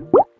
어?